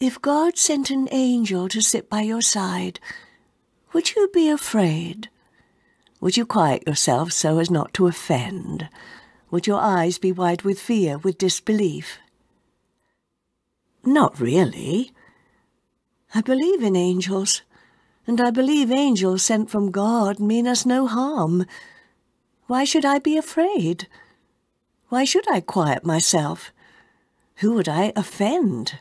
If God sent an angel to sit by your side, would you be afraid? Would you quiet yourself so as not to offend? Would your eyes be wide with fear, with disbelief? Not really. I believe in angels, and I believe angels sent from God mean us no harm. Why should I be afraid? Why should I quiet myself? Who would I offend?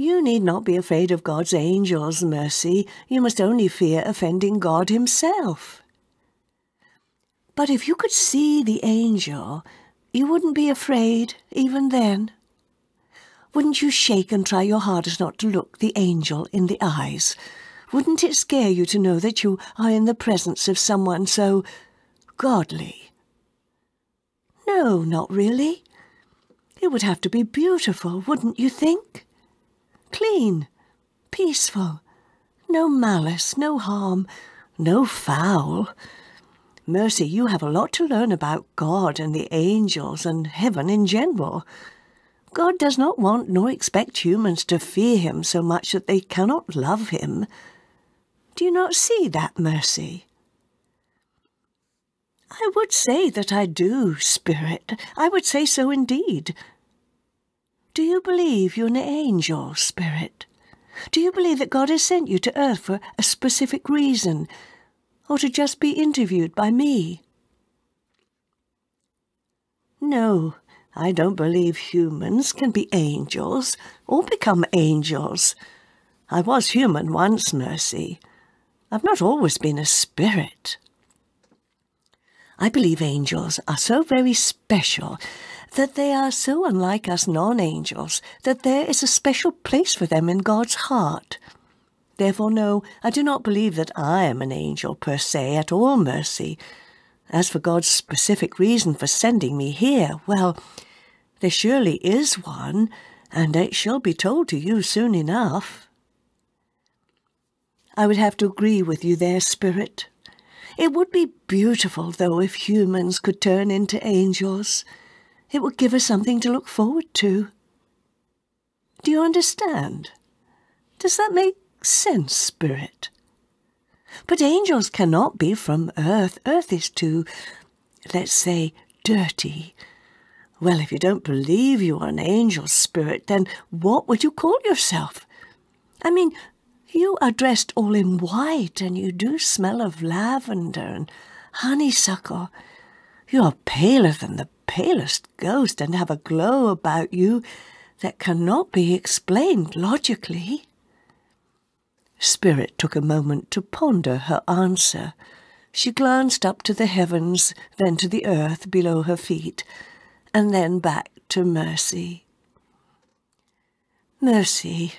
You need not be afraid of God's angels, Mercy. You must only fear offending God himself. But if you could see the angel, you wouldn't be afraid even then. Wouldn't you shake and try your hardest not to look the angel in the eyes? Wouldn't it scare you to know that you are in the presence of someone so godly? No, not really. It would have to be beautiful, wouldn't you think? Clean, peaceful, no malice, no harm, no foul. Mercy, you have a lot to learn about God and the angels and heaven in general. God does not want nor expect humans to fear him so much that they cannot love him. Do you not see that, Mercy? I would say that I do, Spirit. I would say so indeed. Do you believe you're an angel, Spirit? Do you believe that God has sent you to earth for a specific reason, or to just be interviewed by me? No, I don't believe humans can be angels or become angels. I was human once, Mercy. I've not always been a spirit. I believe angels are so very special that they are so unlike us non-angels that there is a special place for them in God's heart. Therefore, no, I do not believe that I am an angel per se at all, Mercy. As for God's specific reason for sending me here, well, there surely is one, and it shall be told to you soon enough. I would have to agree with you there, Spirit. It would be beautiful, though, if humans could turn into angels. It would give us something to look forward to. Do you understand? Does that make sense, Spirit? But angels cannot be from earth. Earth is too, let's say, dirty. Well, if you don't believe you are an angel spirit, then what would you call yourself? I mean, you are dressed all in white, and you do smell of lavender and honeysuckle. You are paler than the palest ghost, and have a glow about you that cannot be explained logically. Spirit took a moment to ponder her answer. She glanced up to the heavens, then to the earth below her feet, and then back to Mercy. Mercy,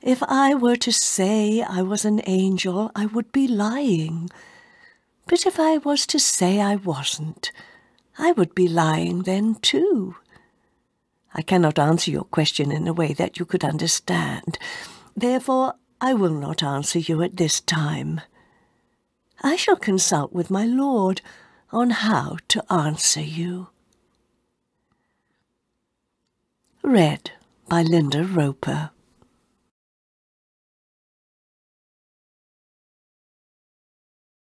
if I were to say I was an angel, I would be lying. But if I was to say I wasn't, I would be lying then too. I cannot answer your question in a way that you could understand. Therefore, I will not answer you at this time. I shall consult with my Lord on how to answer you. Read by Linda Roper